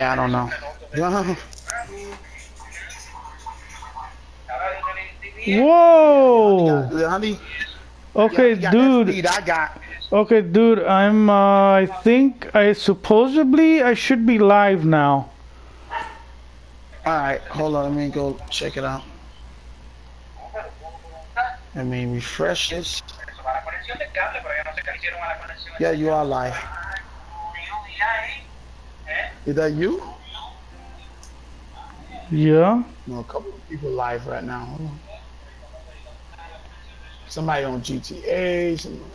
I don't know. Whoa! honey, Okay, you got that dude. I got. Okay, dude. I'm. Uh, I think I supposedly I should be live now. All right, hold on. Let me go check it out. Let me refresh this. Yeah, you are live. Is that you? Yeah. No, a couple of people live right now. Somebody on GTA. Somebody.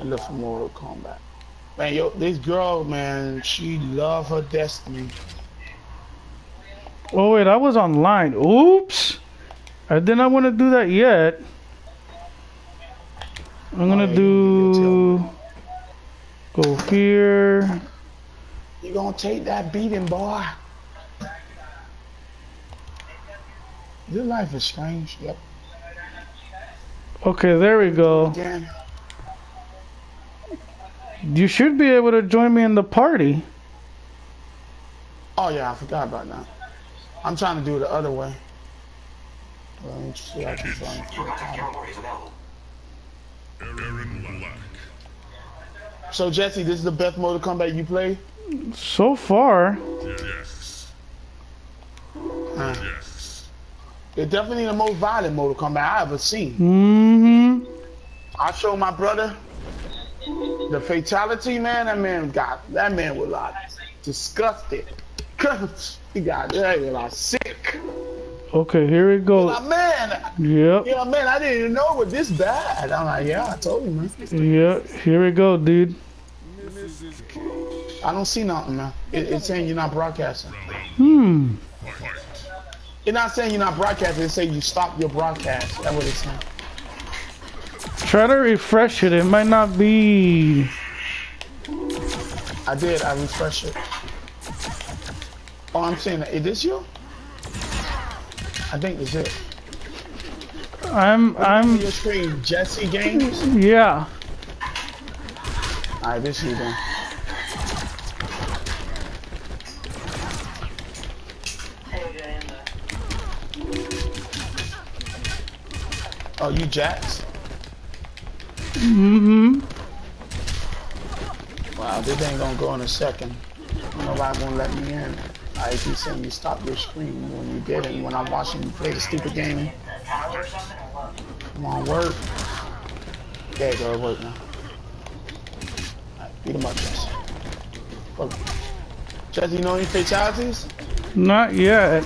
I look for Mortal Kombat. Man, yo, this girl, man, she love her destiny. Oh wait, I was online. Oops. Uh, I did not want to do that yet. I'm gonna Oh, do. Go here. You gonna take that beating, boy? Your life is strange. Yep. Okay, there we go. Again. You should be able to join me in the party. Oh yeah, I forgot about that. I'm trying to do it the other way. Let me see if I can find it. Aaron Black. So Jesse, this is the best Mortal Kombat you play? So far, Yes. Uh, Yes. it's definitely the most violent Mortal Kombat I ever seen. mm-hmm. I showed my brother the fatality, man. That man got that man was like disgusted. he got that was like sick. Okay, here we go. Like man, Yep. yeah, man, I didn't even know it was this bad. I'm like, yeah, I told you, man. Yep. Here we go, dude. I don't see nothing, man. It, it's saying you're not broadcasting. Hmm. It's not saying you're not broadcasting. It's saying you stopped your broadcast. That's what it's saying. Try to refresh it. It might not be. I did. I refreshed it. Oh, I'm saying, is this you? I think it's it. I'm. I'm. Your screen, Jesse Games. Yeah. All right, this you then. Oh, you Jax? Mm-hmm. Wow, this ain't gonna go in a second. Nobody gonna let me in. I keep saying you stop your screen when you get it. When I'm watching you play the stupid game. Come on, work. There you go, it worked now. Alright, beat him up, Jesse. Fuck. Jesse, you know any fatalities? Not yet.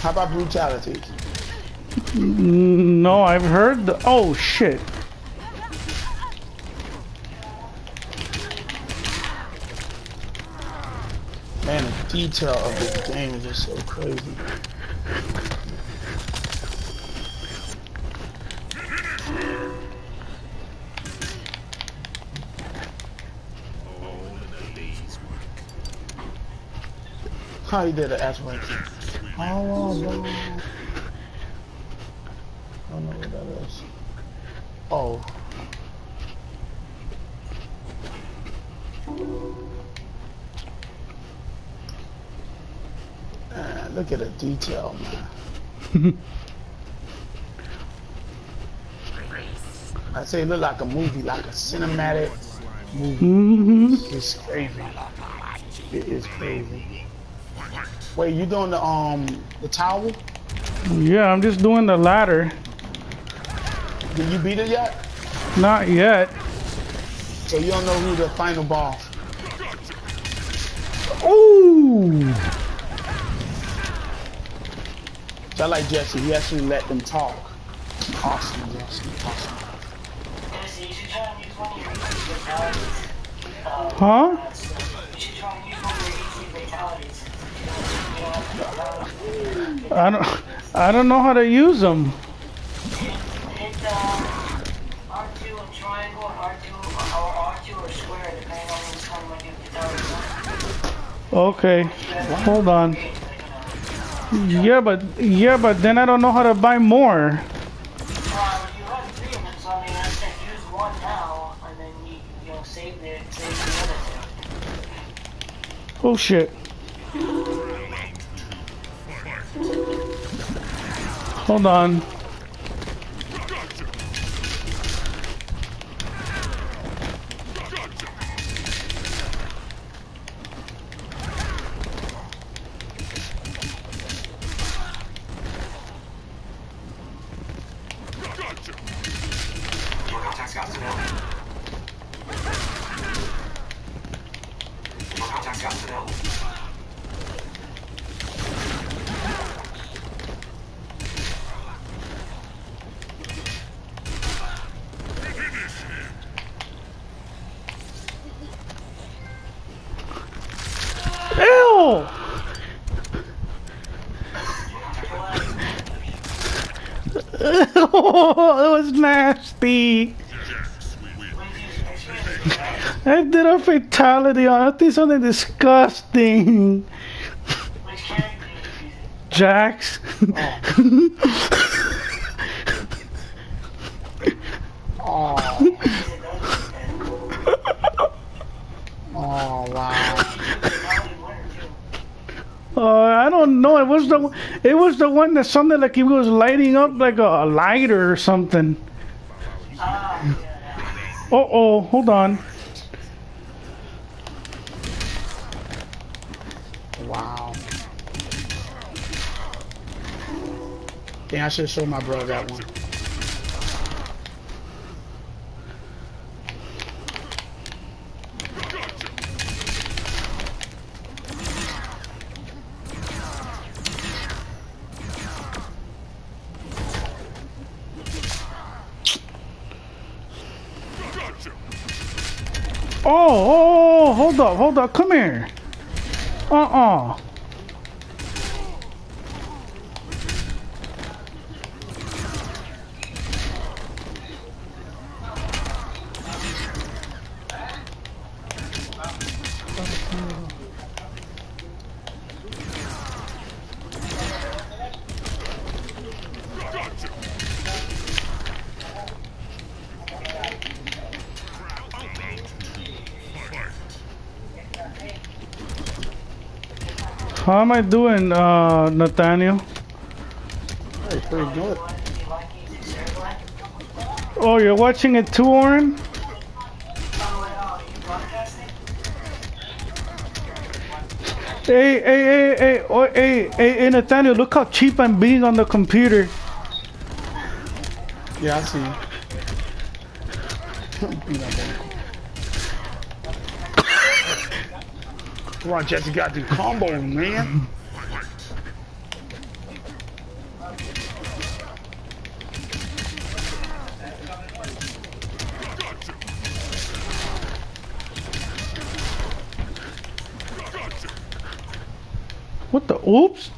How about brutalities? No, I've heard. The, oh shit. Man, the detail of this game is just so crazy. How he did ass rank. Oh, no. I don't know what that is. Oh. Man, look at the detail, man. I say it look like a movie, like a cinematic movie. Mm-hmm. It's crazy. It is crazy. Wait, you doing the um the towel? Yeah, I'm just doing the ladder. Did you beat it yet? Not yet. So you don't know who the final boss. Ooh. I like Jesse. He actually let them talk. Awesome, Jesse. Awesome. Uh, Huh? I don't. I don't know how to use them. Hit R2 and triangle, R2 or R2 or square, depending on which one you fatalities. Okay. Hold on. Yeah, but yeah, but then I don't know how to buy more. Uh, you have three I did a fatality on I think something disgusting. Which character did? Jax. Oh, those? oh wow. Uh, I don't know. It was the it was the one that sounded like he was lighting up like a, a lighter or something. Uh oh, hold on. Wow. Yeah, I should have show my brother that one. Oh, oh, oh, hold up, hold up, come here. Uh How am I doing, uh, Nathaniel? Pretty good. Oh, you're watching it too, Oren? Hey, hey, hey, hey, oh, hey, hey, hey, Nathaniel, look how cheap I'm being on the computer. Yeah, I see. Beat up on Come on, Jesse got the combo, man. What the? Oops.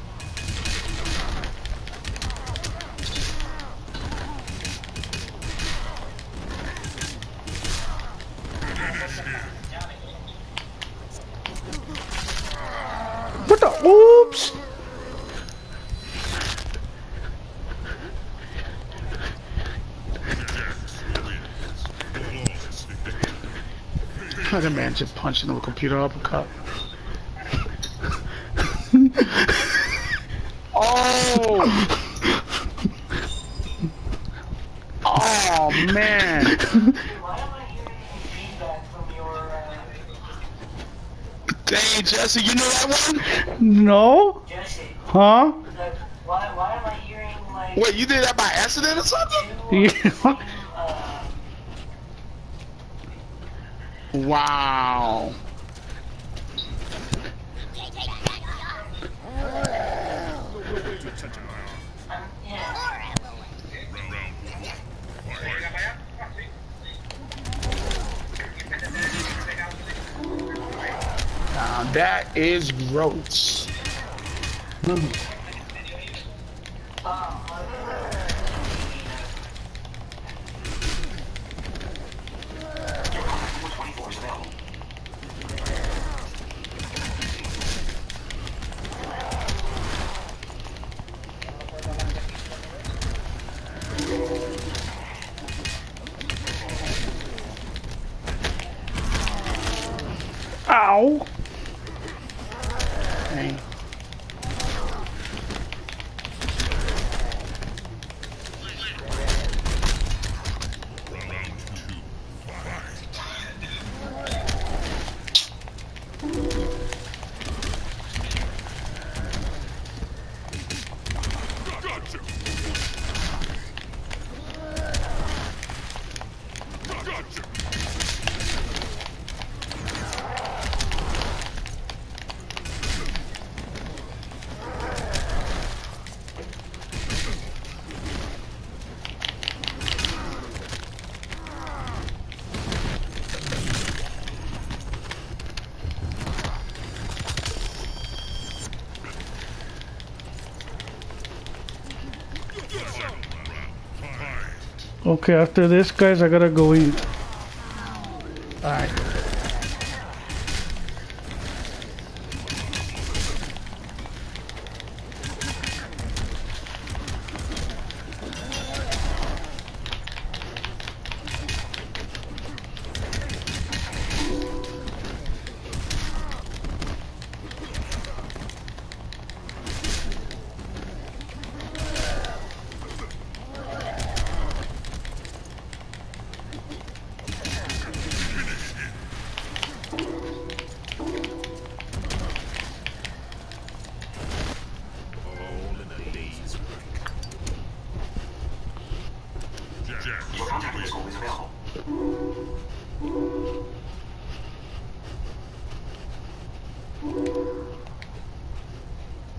What the? Oops. that man just punched into a computer uppercut. oh! Oh man! Why am I hearing feedback from your, uh, Dang, Jesse, you know that one? No? Jesse? Huh? Like, why, why am I hearing, like, Wait, you did that by accident or something? the Yeah. uh, Wow. That is gross. Your contact 424 is available. Ow! Okay, after this, guys, I gotta go eat. Alright.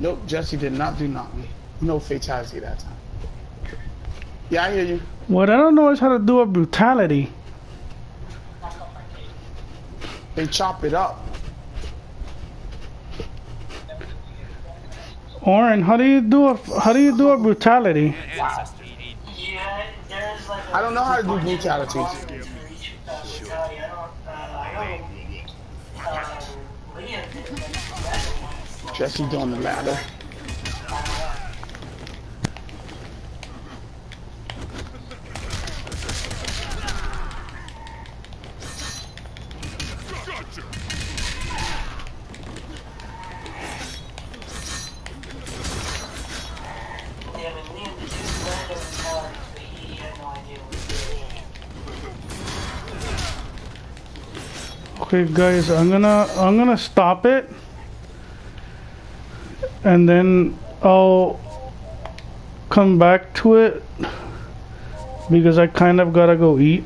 Nope, Jesse did not do nothing. No fatality that time. Yeah, I hear you. What I don't know is how to do a brutality. They chop it up. Oren, how do you do a how do you do a brutality? Yeah, there's like a I don't know how to do brutalities. for Jesse doing the ladder. Okay, guys, I'm gonna I'm gonna stop it, and then I'll come back to it because I kind of gotta go eat.